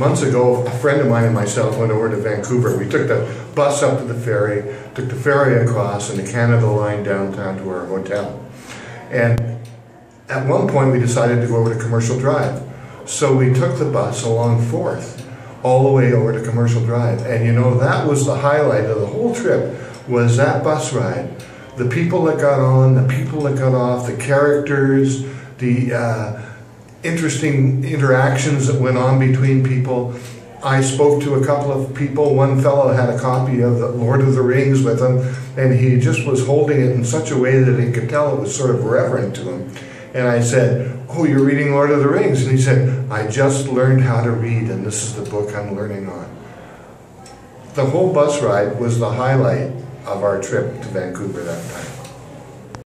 months ago, a friend of mine and myself went over to Vancouver. We took the bus up to the ferry, took the ferry across and the Canada line downtown to our hotel. And at one point, we decided to go over to Commercial Drive. So we took the bus along Fourth, all the way over to Commercial Drive. And you know, that was the highlight of the whole trip, was that bus ride. The people that got on, the people that got off, the characters, the uh, interesting interactions that went on between people. I spoke to a couple of people. One fellow had a copy of the Lord of the Rings with him, and he just was holding it in such a way that he could tell it was sort of reverent to him. And I said, Oh, you're reading Lord of the Rings? And he said, I just learned how to read, and this is the book I'm learning on. The whole bus ride was the highlight of our trip to Vancouver that time.